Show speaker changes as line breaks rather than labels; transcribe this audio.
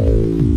Bye.